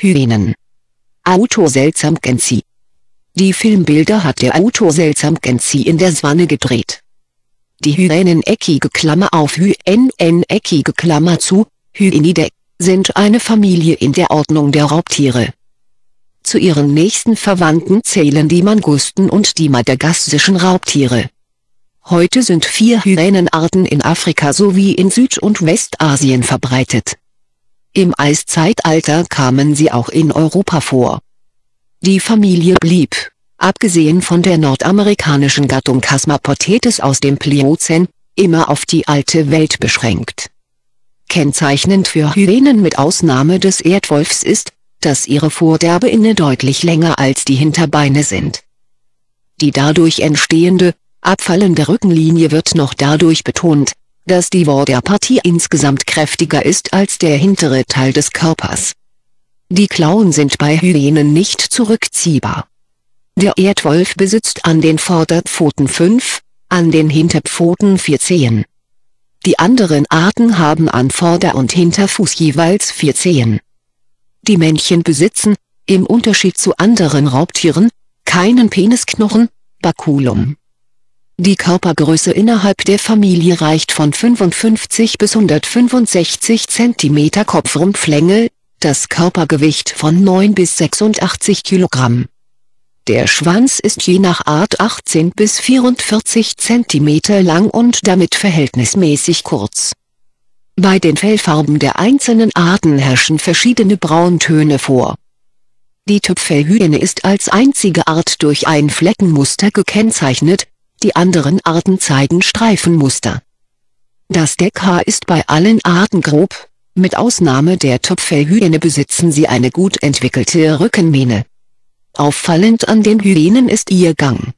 Hyänen. Autor Seltsam Genzi. Die Filmbilder hat der Autor Seltsam Genzi in der Swanne gedreht. Die Hyänen eckige Klammer auf Hyänen eckige Klammer zu, Hyänidae, sind eine Familie in der Ordnung der Raubtiere. Zu ihren nächsten Verwandten zählen die Mangusten und die madagassischen Raubtiere. Heute sind vier Hyänenarten in Afrika sowie in Süd- und Westasien verbreitet. Im Eiszeitalter kamen sie auch in Europa vor. Die Familie blieb, abgesehen von der nordamerikanischen Gattung Chasmapothetes aus dem Pliozän, immer auf die alte Welt beschränkt. Kennzeichnend für Hyänen mit Ausnahme des Erdwolfs ist, dass ihre Vorderbeine deutlich länger als die Hinterbeine sind. Die dadurch entstehende, abfallende Rückenlinie wird noch dadurch betont, dass die Vorderpartie insgesamt kräftiger ist als der hintere Teil des Körpers. Die Klauen sind bei Hyänen nicht zurückziehbar. Der Erdwolf besitzt an den Vorderpfoten fünf, an den Hinterpfoten vier Zehen. Die anderen Arten haben an Vorder- und Hinterfuß jeweils vier Zehen. Die Männchen besitzen, im Unterschied zu anderen Raubtieren, keinen Penisknochen, Baculum. Die Körpergröße innerhalb der Familie reicht von 55 bis 165 cm Kopfrumpflänge, das Körpergewicht von 9 bis 86 Kilogramm. Der Schwanz ist je nach Art 18 bis 44 cm lang und damit verhältnismäßig kurz. Bei den Fellfarben der einzelnen Arten herrschen verschiedene Brauntöne vor. Die Tüpfelhyäne ist als einzige Art durch ein Fleckenmuster gekennzeichnet, die anderen Arten zeigen Streifenmuster. Das Deckhaar ist bei allen Arten grob, mit Ausnahme der Topfellhyäne besitzen sie eine gut entwickelte Rückenmähne. Auffallend an den Hyänen ist ihr Gang.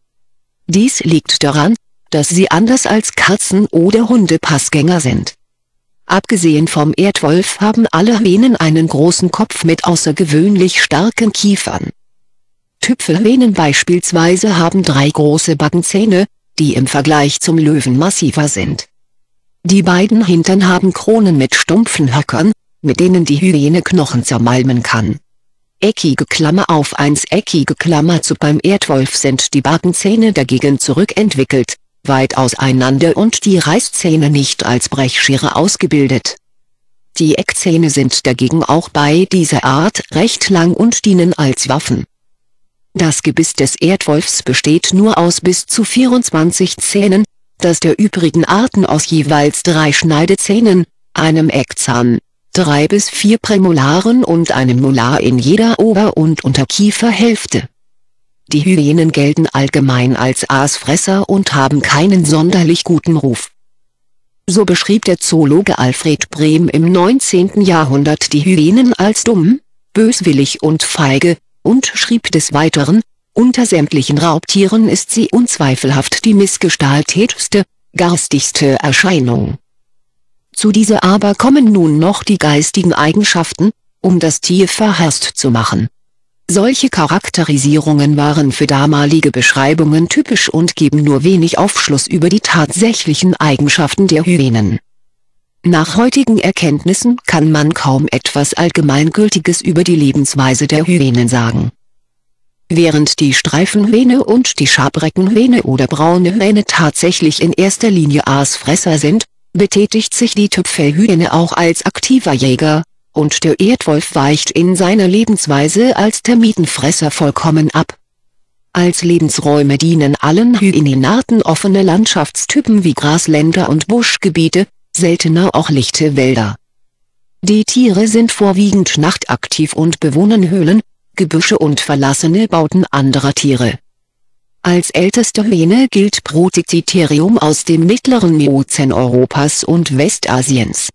Dies liegt daran, dass sie anders als Katzen oder Hunde Passgänger sind. Abgesehen vom Erdwolf haben alle Hyänen einen großen Kopf mit außergewöhnlich starken Kiefern. Tüpfelhyänen beispielsweise haben drei große Backenzähne, die im Vergleich zum Löwen massiver sind. Die beiden Hintern haben Kronen mit stumpfen Höckern, mit denen die Hyäne Knochen zermalmen kann. Eckige Klammer auf 1 Eckige Klammer zu beim Erdwolf sind die Backenzähne dagegen zurückentwickelt, weit auseinander und die Reißzähne nicht als Brechschere ausgebildet. Die Eckzähne sind dagegen auch bei dieser Art recht lang und dienen als Waffen. Das Gebiss des Erdwolfs besteht nur aus bis zu 24 Zähnen, das der übrigen Arten aus jeweils drei Schneidezähnen, einem Eckzahn, drei bis vier Prämolaren und einem Molar in jeder Ober- und Unterkieferhälfte. Die Hyänen gelten allgemein als Aasfresser und haben keinen sonderlich guten Ruf. So beschrieb der Zoologe Alfred Brehm im 19. Jahrhundert die Hyänen als dumm, böswillig und feige, und schrieb des Weiteren, unter sämtlichen Raubtieren ist sie unzweifelhaft die missgestaltetste, garstigste Erscheinung. Zu dieser aber kommen nun noch die geistigen Eigenschaften, um das Tier verhasst zu machen. Solche Charakterisierungen waren für damalige Beschreibungen typisch und geben nur wenig Aufschluss über die tatsächlichen Eigenschaften der Hyänen. Nach heutigen Erkenntnissen kann man kaum etwas Allgemeingültiges über die Lebensweise der Hyänen sagen. Während die Streifenhyäne und die Schabreckenhyäne oder braune Hyäne tatsächlich in erster Linie Aasfresser sind, betätigt sich die Tüpfelhyäne auch als aktiver Jäger, und der Erdwolf weicht in seiner Lebensweise als Termitenfresser vollkommen ab. Als Lebensräume dienen allen Hyänenarten offene Landschaftstypen wie Grasländer und Buschgebiete, seltener auch lichte Wälder. Die Tiere sind vorwiegend nachtaktiv und bewohnen Höhlen, Gebüsche und verlassene Bauten anderer Tiere. Als älteste Hyäne gilt Proticiterium aus dem mittleren Miozän Europas und Westasiens.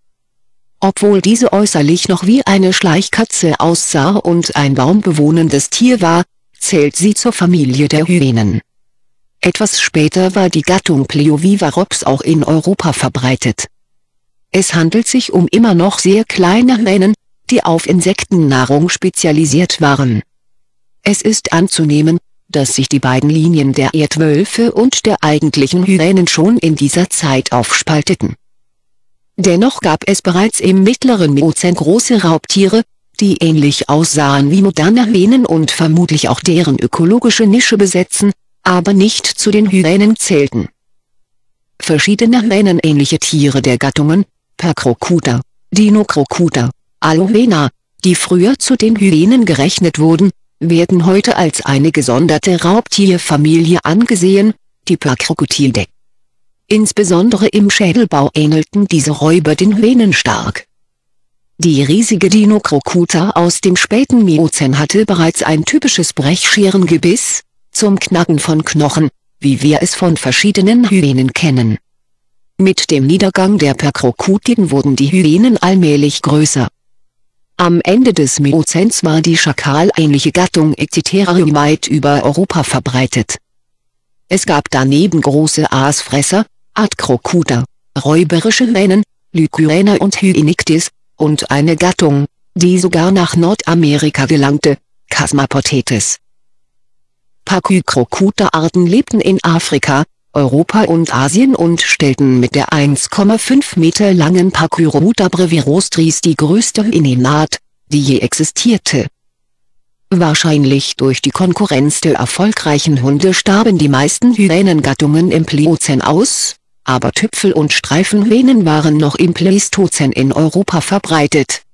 Obwohl diese äußerlich noch wie eine Schleichkatze aussah und ein baumbewohnendes Tier war, zählt sie zur Familie der Hyänen. Etwas später war die Gattung Pleovivarops auch in Europa verbreitet. Es handelt sich um immer noch sehr kleine Hyänen, die auf Insektennahrung spezialisiert waren. Es ist anzunehmen, dass sich die beiden Linien der Erdwölfe und der eigentlichen Hyänen schon in dieser Zeit aufspalteten. Dennoch gab es bereits im mittleren Miozän große Raubtiere, die ähnlich aussahen wie moderne Hyänen und vermutlich auch deren ökologische Nische besetzen, aber nicht zu den Hyänen zählten. Verschiedene Hyänenähnliche Tiere der Gattungen, Percrocuta, Dinocrocuta, Alovena, die früher zu den Hyänen gerechnet wurden, werden heute als eine gesonderte Raubtierfamilie angesehen, die Percrocutidae. Insbesondere im Schädelbau ähnelten diese Räuber den Hyänen stark. Die riesige Dinocrocuta aus dem späten Miozän hatte bereits ein typisches Brechscherengebiss, zum Knacken von Knochen, wie wir es von verschiedenen Hyänen kennen. Mit dem Niedergang der Percrocutiden wurden die Hyänen allmählich größer. Am Ende des Miozäns war die schakalähnliche Gattung Ectiterarium weit über Europa verbreitet. Es gab daneben große Aasfresser, Artcrocuta, räuberische Hyänen, Lycurena und Hyenictis, und eine Gattung, die sogar nach Nordamerika gelangte, Chasmapotetes. Pachycrocuta-Arten lebten in Afrika, Europa und Asien und stellten mit der 1,5 Meter langen Pachyromuta brevirostris die größte Hyänenart, die je existierte. Wahrscheinlich durch die Konkurrenz der erfolgreichen Hunde starben die meisten Hyänengattungen im Pliozän aus, aber Tüpfel- und Streifenhyänen waren noch im Pleistozän in Europa verbreitet